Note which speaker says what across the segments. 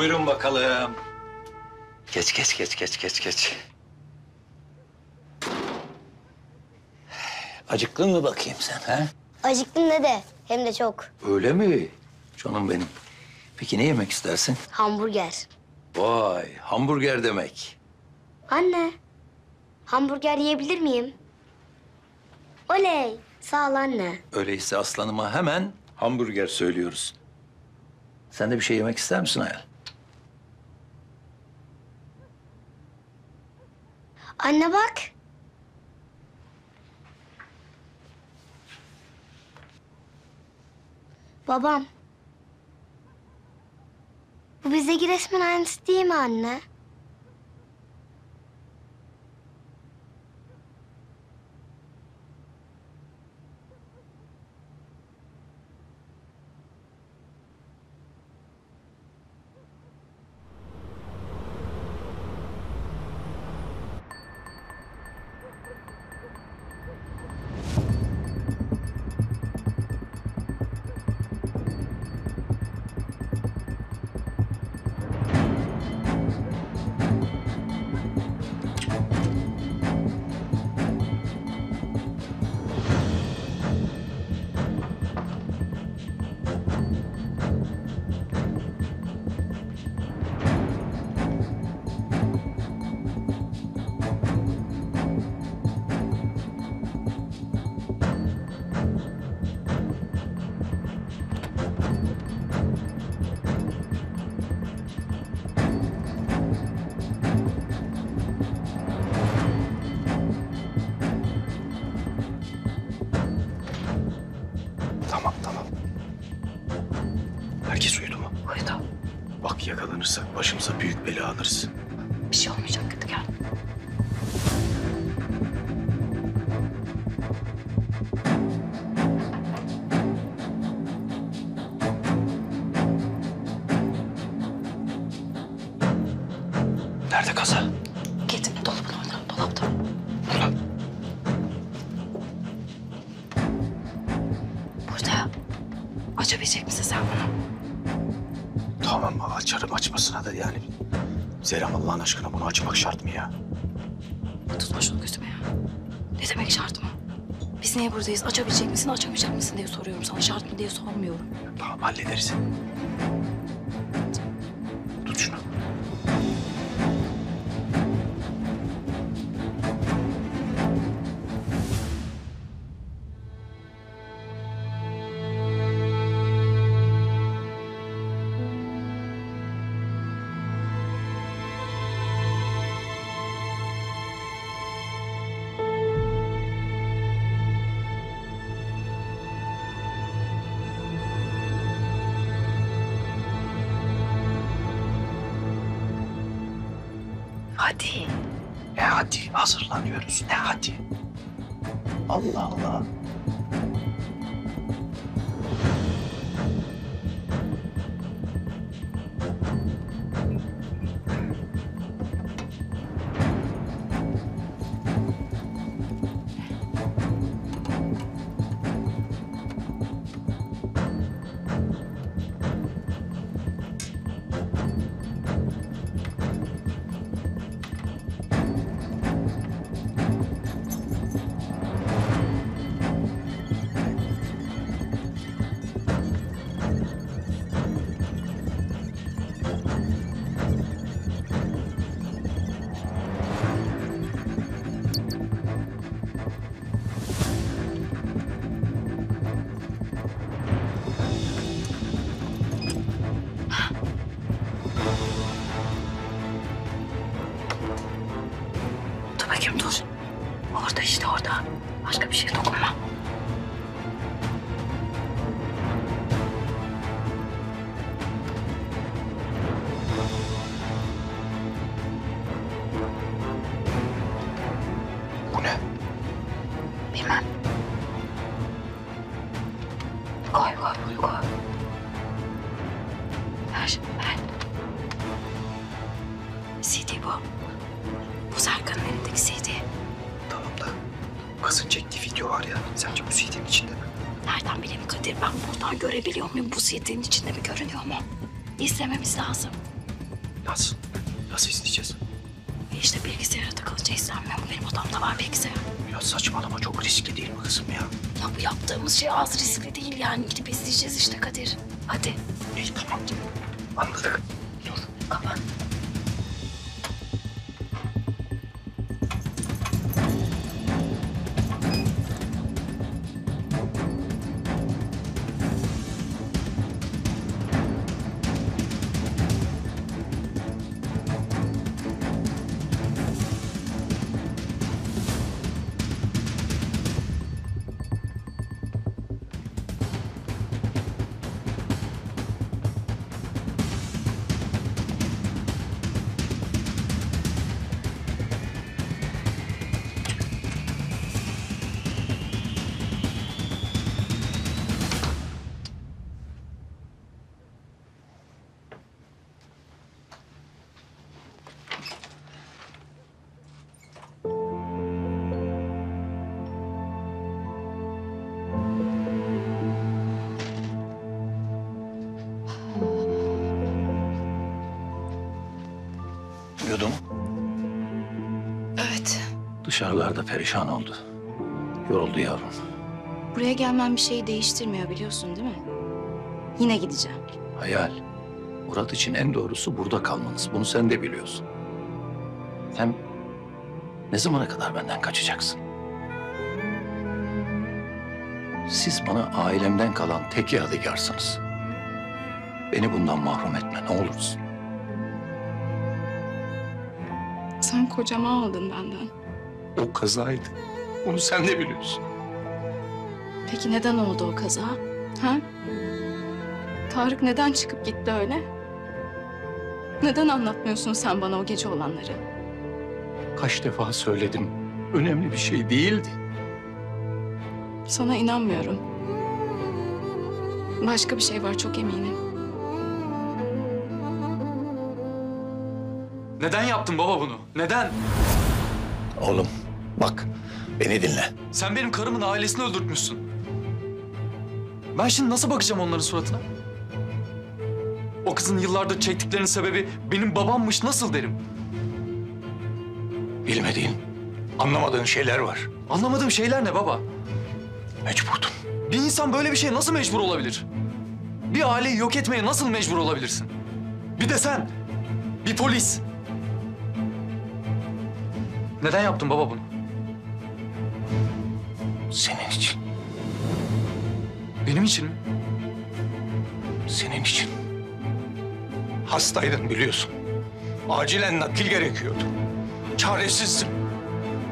Speaker 1: Buyurun bakalım. Geç geç geç geç geç geç. Acıktın mı bakayım sen ha?
Speaker 2: Acıktım dede. Hem de çok.
Speaker 1: Öyle mi? Canım benim. Peki ne yemek istersin?
Speaker 2: Hamburger.
Speaker 1: Vay hamburger demek.
Speaker 2: Anne. Hamburger yiyebilir miyim? Oley. Sağ ol anne.
Speaker 1: Öyleyse aslanıma hemen hamburger söylüyoruz. Sen de bir şey yemek ister misin Hayal?
Speaker 2: Anne bak. Babam. Bu bizdeki resmin aynısı değil mi anne?
Speaker 3: Bak yakalanırsak başımıza büyük bela alırız.
Speaker 4: Buradayız? Açabilecek misin, açamayacak mısın diye soruyorum sana. Şart mı diye sormuyorum.
Speaker 3: Tamam hallederiz.
Speaker 4: Hadi.
Speaker 3: Ne hadi hazırlanıyoruz ne hadi. Allah Allah. Kızın çektiği video var ya sence bu CD'nin içinde mi?
Speaker 4: Nereden bileyim Kadir ben buradan görebiliyor muyum? Bu CD'nin içinde mi görünüyor mu? İzlememiz lazım.
Speaker 3: Nasıl? Nasıl izleyeceğiz?
Speaker 4: E işte bilgisayara takılınca izlenmiyor mu? Benim odamda var bilgisayar.
Speaker 3: Ya saçmalama çok riskli değil mi kızım ya?
Speaker 4: Ya bu yaptığımız şey az riskli değil yani. Gidip izleyeceğiz işte Kadir. Hadi
Speaker 3: İyi tamam. Anladık. Dur.
Speaker 4: kapat.
Speaker 1: Dışarılarda perişan oldu. Yoruldu yavrum.
Speaker 4: Buraya gelmem bir şeyi değiştirmiyor biliyorsun değil mi? Yine gideceğim.
Speaker 1: Hayal. Murat için en doğrusu burada kalmanız. Bunu sen de biliyorsun. Hem ne zamana kadar benden kaçacaksın? Siz bana ailemden kalan tek yadigarsınız. Beni bundan mahrum etme ne olursun.
Speaker 4: Sen kocamı aldın benden.
Speaker 1: O kazaydı. Bunu sen de biliyorsun.
Speaker 4: Peki neden oldu o kaza? Ha? Tarık neden çıkıp gitti öyle? Neden anlatmıyorsun sen bana o gece olanları?
Speaker 1: Kaç defa söyledim. Önemli bir şey değildi.
Speaker 4: Sana inanmıyorum. Başka bir şey var çok eminim.
Speaker 5: Neden yaptın baba bunu? Neden?
Speaker 1: Oğlum bak beni dinle.
Speaker 5: Sen benim karımın ailesini öldürtmüşsün. Ben şimdi nasıl bakacağım onların suratına? O kızın yıllardır çektiklerinin sebebi benim babammış nasıl derim?
Speaker 1: Bilmediğin, anlamadığın şeyler var.
Speaker 5: Anlamadığım şeyler ne baba?
Speaker 1: Mecburdum.
Speaker 5: Bir insan böyle bir şeye nasıl mecbur olabilir? Bir aileyi yok etmeye nasıl mecbur olabilirsin? Bir de sen, bir polis. Neden yaptın baba bunu?
Speaker 1: Senin için,
Speaker 5: Benim için mi?
Speaker 1: senin için. Hastaydın biliyorsun. Acilen nakil gerekiyordu. Çaresizdim.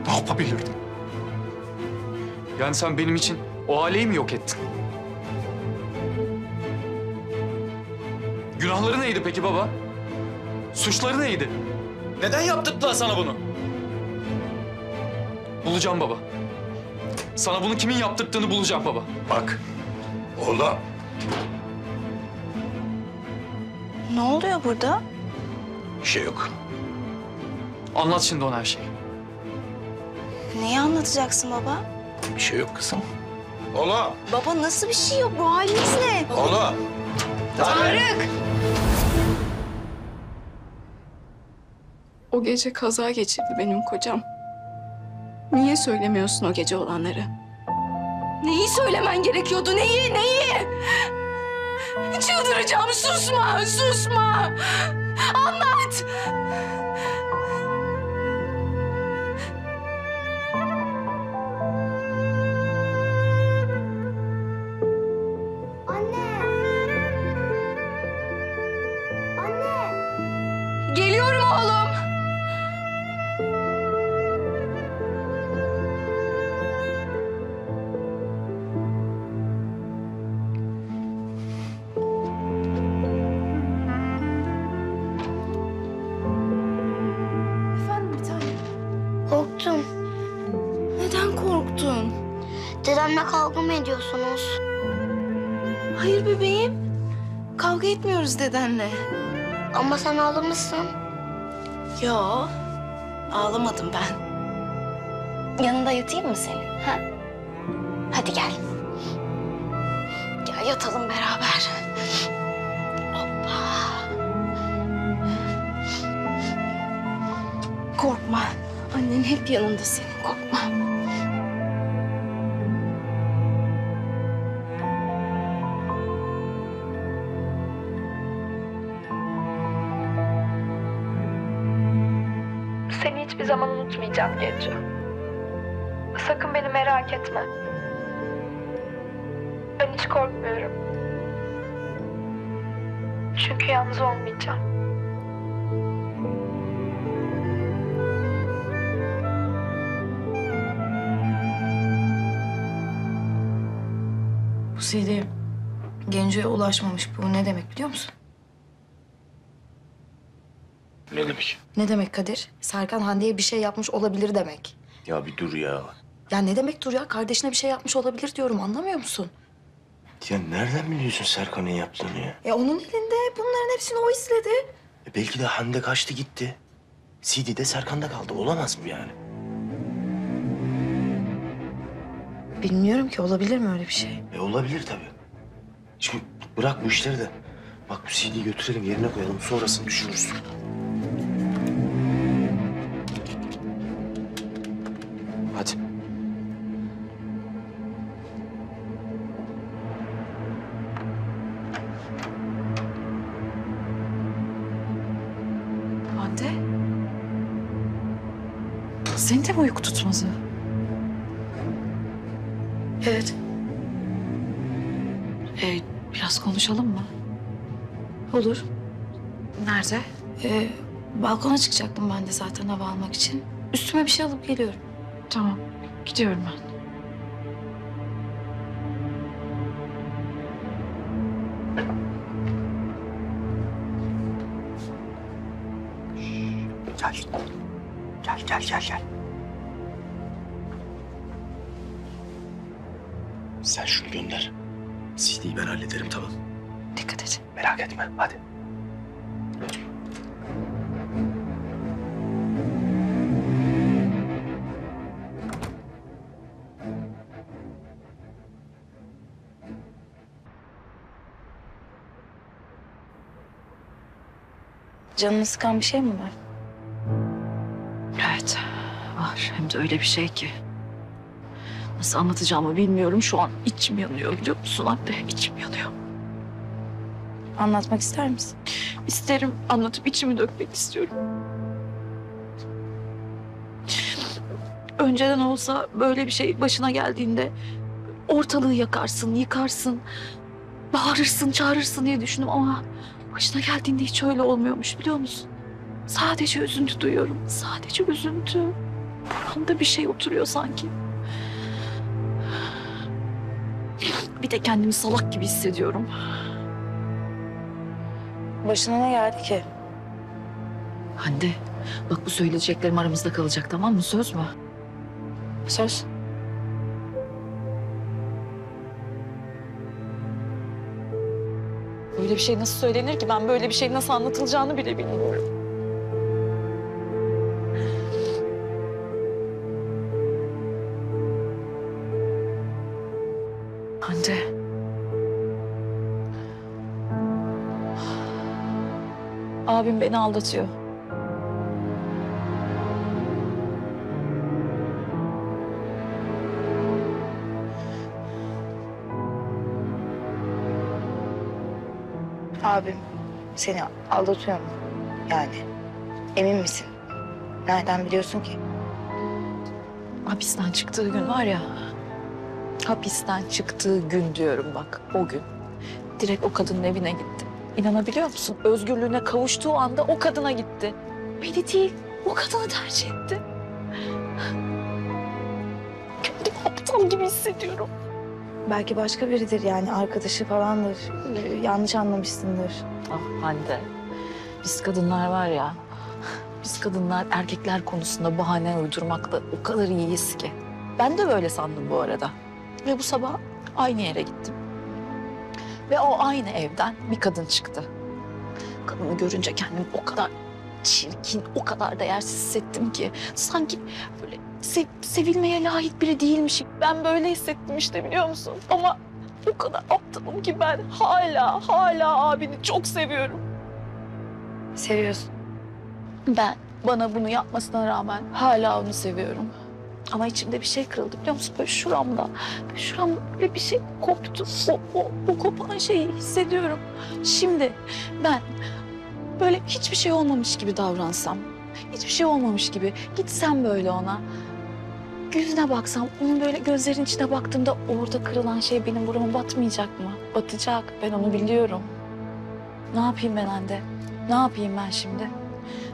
Speaker 1: Ne yapabilirdim?
Speaker 5: Yani sen benim için o aileyi mi yok ettin? Günahları neydi peki baba? Suçları neydi? Neden yaptırdılar sana bunu? Bulacağım baba. Sana bunu kimin yaptırdığını bulacağım baba.
Speaker 1: Bak, oğlum.
Speaker 4: Ne oluyor burada?
Speaker 1: Bir şey yok.
Speaker 5: Anlat şimdi ona her şeyi.
Speaker 4: Neyi anlatacaksın baba?
Speaker 1: Bir şey yok kızım. Oğlum.
Speaker 4: Baba nasıl bir şey yok? Bu haliniz ne?
Speaker 1: Oğlum.
Speaker 4: Tarık! O gece kaza geçirdi benim kocam. Niye söylemiyorsun o gece olanları? Neyi söylemen gerekiyordu? Neyi? Neyi? Çıldıracağım. Susma, susma. Anlat. Dedenle.
Speaker 2: Ama sen ağlamışsın.
Speaker 4: Yo, ağlamadım ben. Yanında yatayım mı senin? Ha? Hadi gel. Gel yatalım beraber. Hoppa. Korkma. Annen hep yanında senin. Korkma.
Speaker 6: Unutmayacağım Genco. Sakın beni merak etme. Ben hiç korkmuyorum. Çünkü yalnız olmayacağım.
Speaker 7: Bu CD Genco'ya ulaşmamış. Bu ne demek biliyor musun?
Speaker 3: Ne demek?
Speaker 7: Ne demek Kadir? Serkan Hande'ye bir şey yapmış olabilir demek.
Speaker 3: Ya bir dur ya.
Speaker 7: Ya ne demek dur ya? Kardeşine bir şey yapmış olabilir diyorum. Anlamıyor musun?
Speaker 3: Ya nereden biliyorsun Serkan'ın yaptığını ya?
Speaker 7: E onun elinde. Bunların hepsini o izledi.
Speaker 3: E belki de Hande kaçtı gitti. CD de Serkan'da kaldı. Olamaz mı yani?
Speaker 7: Bilmiyorum ki olabilir mi öyle bir şey?
Speaker 3: E olabilir tabii. Şimdi bırak bu işleri de. Bak bu CD'yi götürelim yerine koyalım. Sonrasını düşünürüz.
Speaker 8: Seni de mi uyku tutmadı?
Speaker 7: Evet.
Speaker 8: Ee, biraz konuşalım mı?
Speaker 7: Olur.
Speaker 8: Nerede?
Speaker 7: Ee, balkona çıkacaktım ben de zaten hava almak için. Üstüme bir şey alıp geliyorum.
Speaker 8: Tamam. Gidiyorum ben.
Speaker 3: Gel. Gel gel gel gel. Sen şunu gönder. CD'yi ben hallederim tamam.
Speaker 7: Dikkat et.
Speaker 3: Merak etme hadi.
Speaker 7: Canını sıkan bir şey mi var?
Speaker 8: Evet. Var. Hem de öyle bir şey ki. Nasıl anlatacağımı bilmiyorum. Şu an içim yanıyor biliyor musun Hande? İçim yanıyor.
Speaker 7: Anlatmak ister misin?
Speaker 8: İsterim anlatıp içimi dökmek istiyorum. Önceden olsa böyle bir şey başına geldiğinde ortalığı yakarsın, yıkarsın, bağırırsın, çağırırsın diye düşündüm ama başına geldiğinde hiç öyle olmuyormuş biliyor musun? Sadece üzüntü duyuyorum. Sadece üzüntü. Buramda bir şey oturuyor sanki. Bir de kendimi salak gibi hissediyorum.
Speaker 7: Başına ne geldi ki?
Speaker 8: Hande, bak bu söyleyeceklerim aramızda kalacak tamam mı? Söz mü?
Speaker 7: Söz.
Speaker 8: Böyle bir şey nasıl söylenir ki? Ben böyle bir şey nasıl anlatılacağını bile bilmiyorum. Abim beni aldatıyor.
Speaker 7: Abim seni aldatıyor mu? Yani emin misin? Nereden biliyorsun ki?
Speaker 8: Hapisten çıktığı gün var ya. Hapisten çıktığı gün diyorum bak o gün. Direkt o kadının evine gitti. İnanabiliyor musun? Özgürlüğüne kavuştuğu anda o kadına gitti. Beni değil, o kadını tercih etti. Kendimi aptal gibi hissediyorum.
Speaker 7: Belki başka biridir yani arkadaşı falandır. Ee, yanlış anlamışsındır.
Speaker 8: Ah Hande, biz kadınlar var ya, biz kadınlar erkekler konusunda bahane uydurmakta o kadar iyiyiz ki. Ben de böyle sandım bu arada. Ve bu sabah aynı yere gittim. Ve o aynı evden bir kadın çıktı. Kadını görünce kendimi o kadar çirkin, o kadar değersiz hissettim ki. Sanki böyle sev- sevilmeye layık biri değilmişim. Ben böyle hissettim işte biliyor musun? Ama o kadar aptalım ki ben hala, hala abini çok seviyorum.
Speaker 7: Seviyorsun.
Speaker 8: Ben Bana bunu yapmasına rağmen hala onu seviyorum. Ama içimde bir şey kırıldı biliyor musun? Böyle şuramda, böyle şuramda böyle bir şey koptu. O, o, o kopan şeyi hissediyorum. Şimdi ben böyle hiçbir şey olmamış gibi davransam, hiçbir şey olmamış gibi gitsem böyle ona. Yüzüne baksam, onun böyle gözlerinin içine baktığımda orada kırılan şey benim burama batmayacak mı? Batacak. Ben onu biliyorum. Ne yapayım ben Hande? Ne yapayım ben şimdi?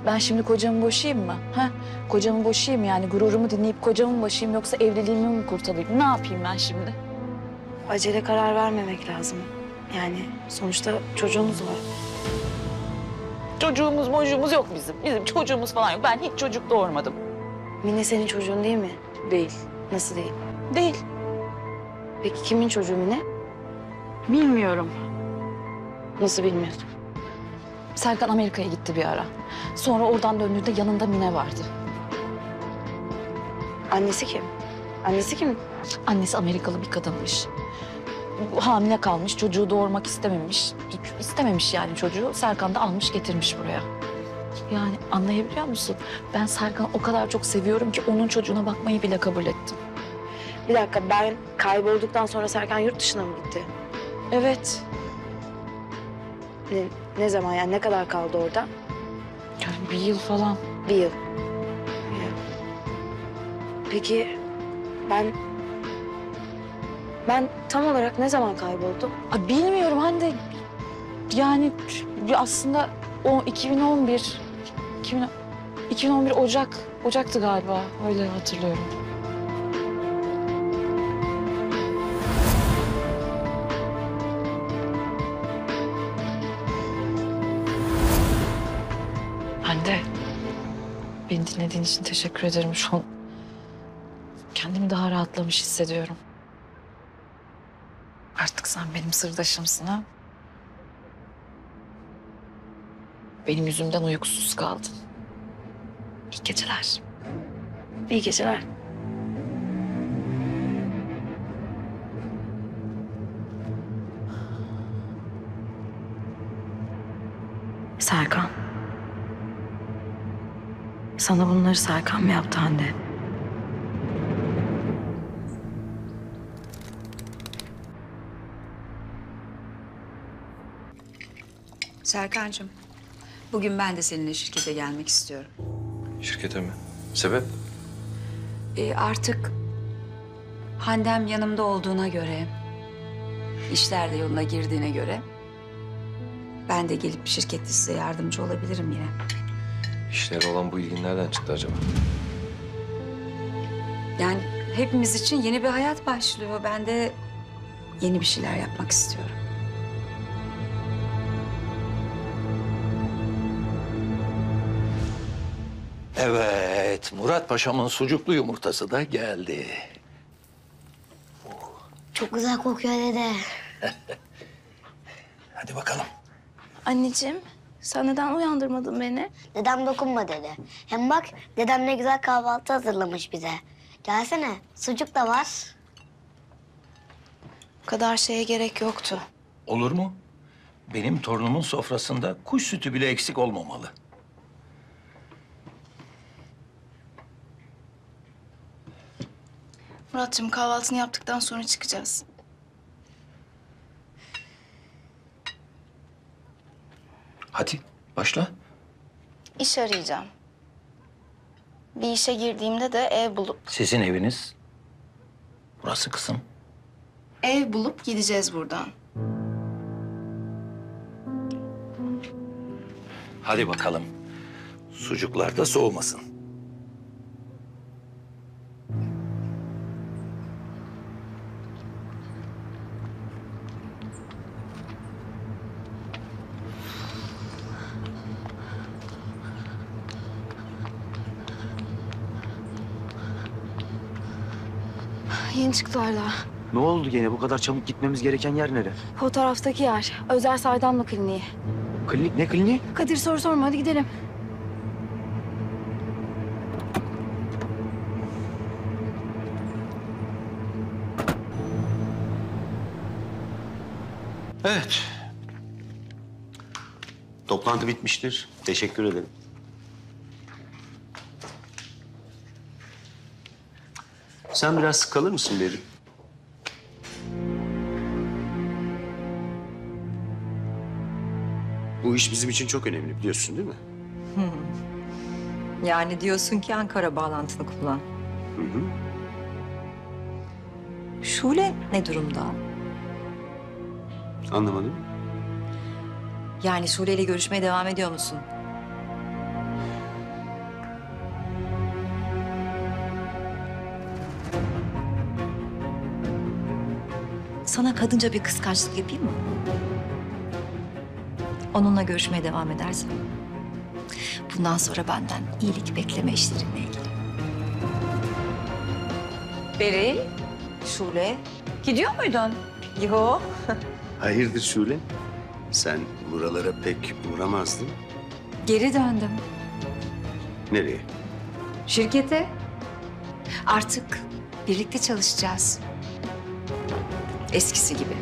Speaker 8: Ben şimdi kocamı boşayayım mı? Ha? Kocamı boşayayım yani gururumu dinleyip kocamı mı boşayayım yoksa evliliğimi mi kurtarayım? Ne yapayım ben şimdi?
Speaker 7: Acele karar vermemek lazım. Yani sonuçta çocuğunuz var.
Speaker 8: Çocuğumuz mocuğumuz yok bizim. Bizim çocuğumuz falan yok. Ben hiç çocuk doğurmadım.
Speaker 7: Mine senin çocuğun değil mi?
Speaker 8: Değil.
Speaker 7: Nasıl değil?
Speaker 8: Değil.
Speaker 7: Peki kimin çocuğu Mine?
Speaker 8: Bilmiyorum.
Speaker 7: Nasıl bilmiyorsun?
Speaker 8: Serkan Amerika'ya gitti bir ara. Sonra oradan döndüğünde yanında Mine vardı.
Speaker 7: Annesi kim? Annesi kim?
Speaker 8: Annesi Amerikalı bir kadınmış. Hamile kalmış, çocuğu doğurmak istememiş. İstememiş yani çocuğu. Serkan da almış getirmiş buraya. Yani anlayabiliyor musun? Ben Serkan'ı o kadar çok seviyorum ki onun çocuğuna bakmayı bile kabul ettim.
Speaker 7: Bir dakika ben kaybolduktan sonra Serkan yurt dışına mı gitti?
Speaker 8: Evet.
Speaker 7: Ne, ne zaman yani ne kadar kaldı orada?
Speaker 8: Yani bir yıl falan.
Speaker 7: Bir yıl. Peki ben ben tam olarak ne zaman kayboldum?
Speaker 8: Aa, bilmiyorum Hande. Yani aslında o 2011, 2000, 2011 Ocak, Ocak'tı galiba. Öyle hatırlıyorum. Dinlediğin için teşekkür ederim. Şu an kendimi daha rahatlamış hissediyorum. Artık sen benim sırdaşımsın ha? Benim yüzümden uykusuz kaldın. İyi geceler.
Speaker 7: İyi geceler. Sana bunları Serkan mı yaptı Hande?
Speaker 9: Serkan'cığım, bugün ben de seninle şirkete gelmek istiyorum.
Speaker 5: Şirkete mi? Sebep?
Speaker 9: Ee, artık Handem yanımda olduğuna göre, işler de yoluna girdiğine göre... ...ben de gelip şirkette size yardımcı olabilirim yine.
Speaker 10: İşlere olan bu ilgin nereden çıktı acaba?
Speaker 9: Yani hepimiz için yeni bir hayat başlıyor. Ben de yeni bir şeyler yapmak istiyorum.
Speaker 1: Evet, Murat Paşa'mın sucuklu yumurtası da geldi.
Speaker 2: Çok güzel kokuyor dede.
Speaker 1: Hadi bakalım.
Speaker 2: Anneciğim, sen neden uyandırmadın beni? Dedem dokunma dedi. Hem bak, dedem ne güzel kahvaltı hazırlamış bize. Gelsene, sucuk da var.
Speaker 7: Bu kadar şeye gerek yoktu.
Speaker 1: Olur mu? Benim torunumun sofrasında kuş sütü bile eksik olmamalı.
Speaker 4: Muratcığım kahvaltını yaptıktan sonra çıkacağız.
Speaker 1: Hadi başla.
Speaker 4: İş arayacağım. Bir işe girdiğimde de ev bulup
Speaker 1: Sizin eviniz. Burası kızım.
Speaker 4: ev bulup gideceğiz buradan.
Speaker 1: Hadi bakalım. Sucuklar da soğumasın.
Speaker 7: Çıktılar daha.
Speaker 3: Ne oldu gene? Bu kadar çabuk gitmemiz gereken yer nere?
Speaker 7: Fotoğraftaki yer. Özel Saydamlı Kliniği.
Speaker 3: Klinik ne kliniği?
Speaker 7: Kadir soru sorma hadi gidelim.
Speaker 3: Evet. Toplantı bitmiştir. Teşekkür ederim.
Speaker 11: Sen biraz kalır mısın Berin? Bu iş bizim için çok önemli biliyorsun değil mi?
Speaker 9: Yani diyorsun ki Ankara bağlantını kullan.
Speaker 11: Hı hı.
Speaker 9: Şule ne durumda?
Speaker 11: Anlamadım.
Speaker 9: Yani Şule ile görüşmeye devam ediyor musun? Sana kadınca bir kıskançlık yapayım mı? Onunla görüşmeye devam edersen. Bundan sonra benden iyilik bekleme işlerinle ilgili. Beril, Şule. Gidiyor muydun? Yo.
Speaker 11: Hayırdır Şule? Sen buralara pek uğramazdın.
Speaker 12: Geri döndüm.
Speaker 11: Nereye?
Speaker 12: Şirkete. Artık birlikte çalışacağız. Eskisi gibi.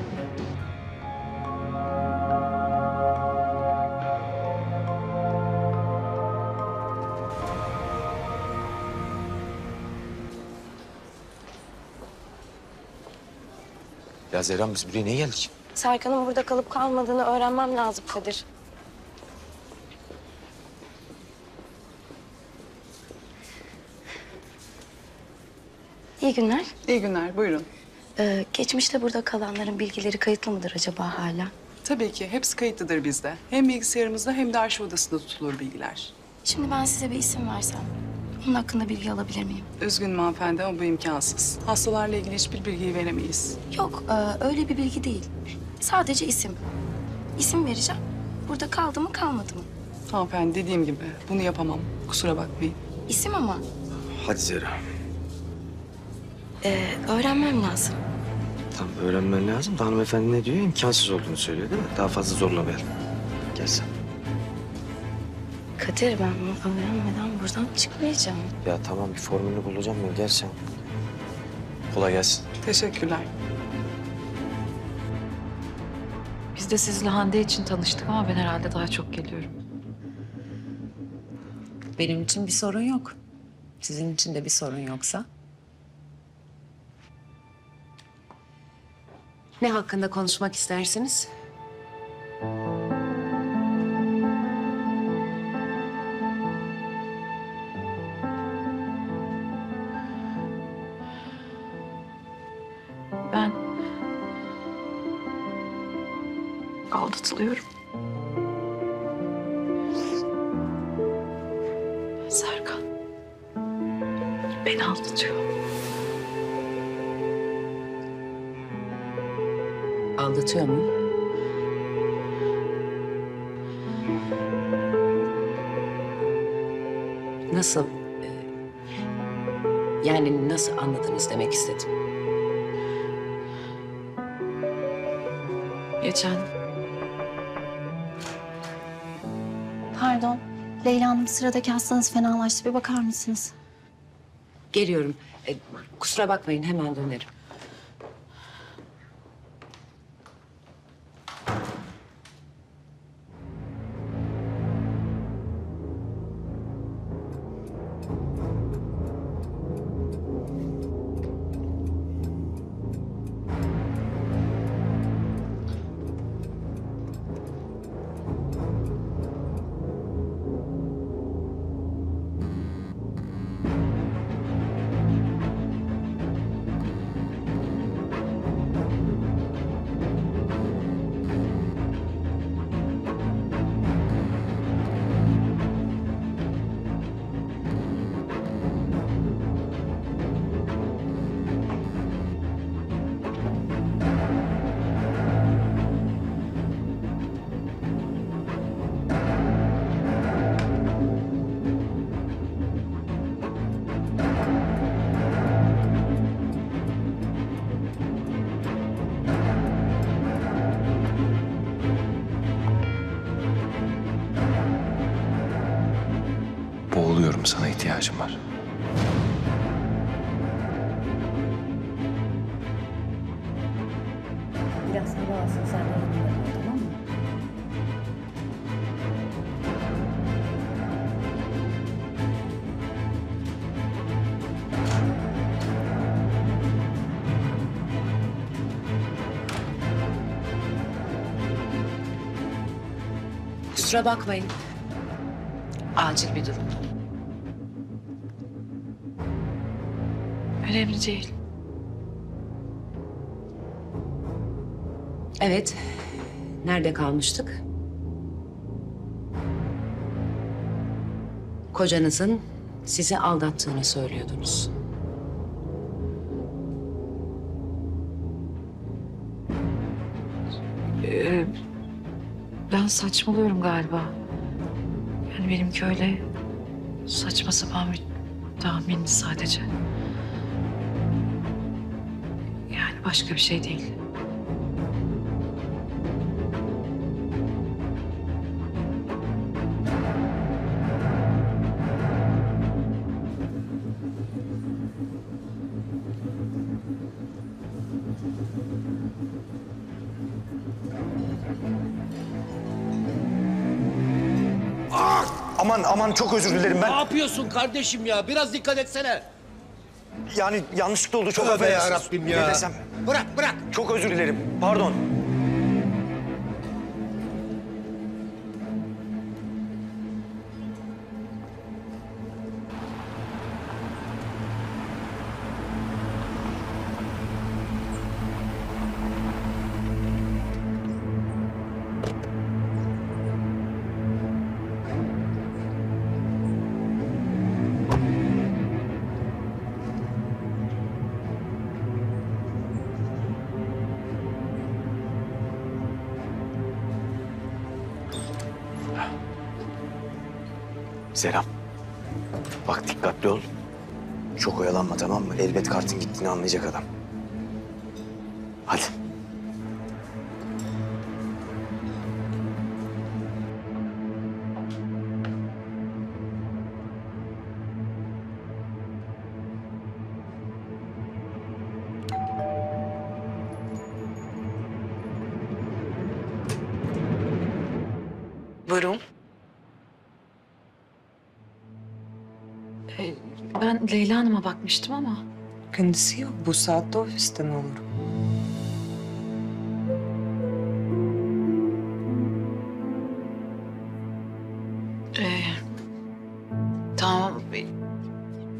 Speaker 3: Ya Zehra biz buraya niye geldik?
Speaker 4: Serkan'ın burada kalıp kalmadığını öğrenmem lazım Kadir. İyi günler.
Speaker 13: İyi günler, buyurun.
Speaker 4: Ee, geçmişte burada kalanların bilgileri kayıtlı mıdır acaba hala?
Speaker 13: Tabii ki hepsi kayıtlıdır bizde. Hem bilgisayarımızda hem de arşiv odasında tutulur bilgiler.
Speaker 4: Şimdi ben size bir isim versem. Onun hakkında bilgi alabilir miyim?
Speaker 13: Üzgünüm hanımefendi ama bu imkansız. Hastalarla ilgili hiçbir bilgiyi veremeyiz.
Speaker 4: Yok, e, öyle bir bilgi değil. Sadece isim. İsim vereceğim. Burada kaldı mı kalmadı mı?
Speaker 13: Hanımefendi dediğim gibi bunu yapamam. Kusura bakmayın.
Speaker 4: İsim ama
Speaker 3: Hadi Zehra.
Speaker 4: E, öğrenmem lazım.
Speaker 3: Tamam öğrenmen lazım da hanımefendi ne diyor? İmkansız olduğunu söylüyor değil mi? Daha fazla zorlamayalım. Gel sen.
Speaker 4: Kadir ben bunu öğrenmeden buradan çıkmayacağım.
Speaker 3: Ya tamam bir formülünü bulacağım ben. Gel sen. Kolay gelsin.
Speaker 13: Teşekkürler.
Speaker 8: Biz de sizle Hande için tanıştık ama ben herhalde daha çok geliyorum.
Speaker 14: Benim için bir sorun yok. Sizin için de bir sorun yoksa. Ne hakkında konuşmak istersiniz?
Speaker 15: Ben aldatılıyorum. Serkan beni aldatıyor.
Speaker 14: Aldatıyor mu? Nasıl? e, Yani nasıl anladınız demek istedim.
Speaker 15: Geçen
Speaker 16: Pardon. Leyla Hanım sıradaki hastanız fenalaştı. Bir bakar mısınız?
Speaker 14: Geliyorum. E, kusura bakmayın hemen dönerim.
Speaker 10: Boğuluyorum sana ihtiyacım var.
Speaker 9: Biraz havasın sen de tamam mı?
Speaker 14: Kusura bakmayın. Acil bir durum.
Speaker 8: Önemli değil.
Speaker 14: Evet. Nerede kalmıştık? Kocanızın sizi aldattığını söylüyordunuz.
Speaker 8: Ee, ben saçmalıyorum galiba. Benimki öyle saçma sapan bir tahmindi sadece. Yani başka bir şey değil.
Speaker 17: Aman çok özür dilerim ben.
Speaker 18: Ne yapıyorsun kardeşim ya? Biraz dikkat etsene.
Speaker 17: Yani yanlışlıkla oldu çok
Speaker 18: Tövbe
Speaker 17: affedersiniz.
Speaker 18: yarabbim ya.
Speaker 17: Ne desem?
Speaker 18: Bırak bırak.
Speaker 17: Çok özür dilerim. Pardon. Serap. Bak dikkatli ol. Çok oyalanma tamam mı? Elbet kartın gittiğini anlayacak adam.
Speaker 8: Leyla Hanım'a bakmıştım ama.
Speaker 19: Kendisi yok. Bu saatte ofiste mi olur?
Speaker 8: Ee, tamam.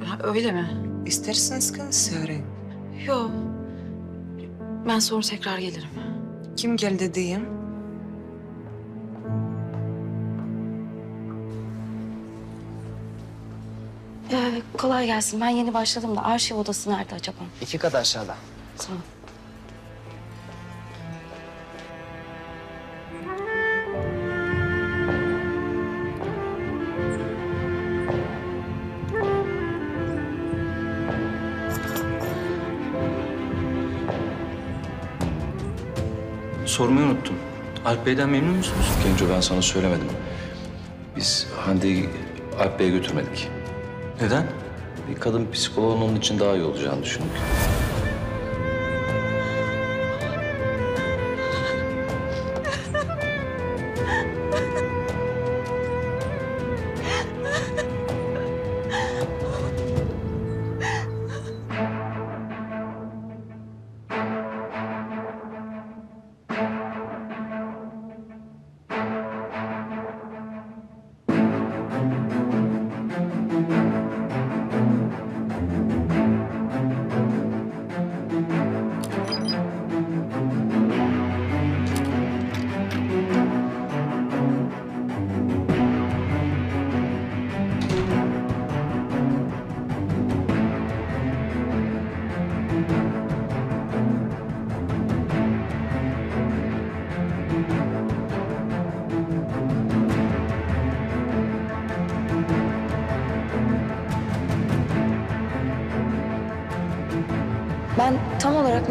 Speaker 8: Ha, Öyle mi?
Speaker 19: İsterseniz kendisi arayın.
Speaker 8: Yok. Ben sonra tekrar gelirim.
Speaker 19: Kim geldi diyeyim?
Speaker 4: Kolay gelsin. Ben yeni başladım da arşiv odası nerede acaba?
Speaker 18: İki kat aşağıda.
Speaker 4: Sağ ol.
Speaker 10: Sormayı unuttum. Alp Bey'den memnun musunuz? Genco ben sana söylemedim. Biz Hande'yi Alp Bey'e götürmedik. Neden? Bir kadın psikoloğun onun için daha iyi olacağını düşündük.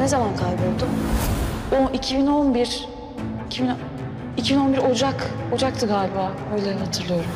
Speaker 4: Ne zaman kayboldum?
Speaker 8: O 2011, 2000, 2011 Ocak, Ocak'tı galiba. Öyle hatırlıyorum.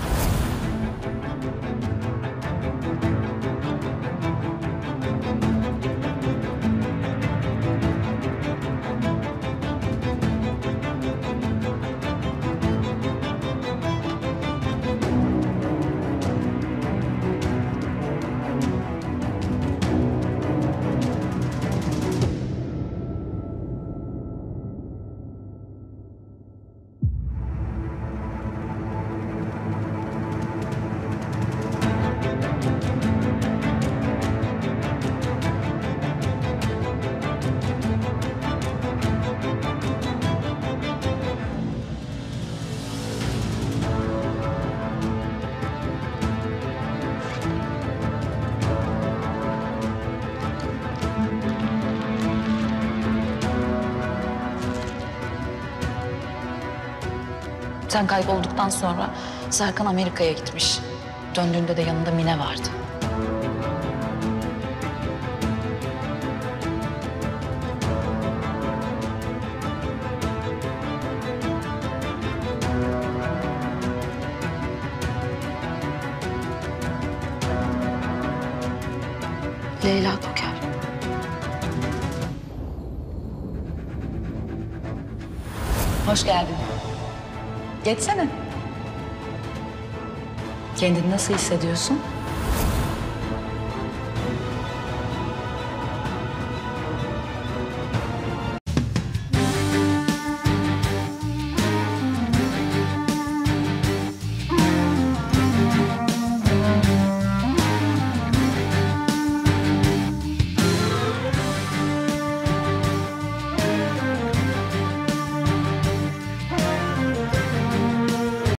Speaker 8: Zaten kaybolduktan sonra Serkan Amerika'ya gitmiş. Döndüğünde de yanında Mine vardı.
Speaker 4: Leyla Toker.
Speaker 8: Hoş geldin. Geçsene. Kendini nasıl hissediyorsun?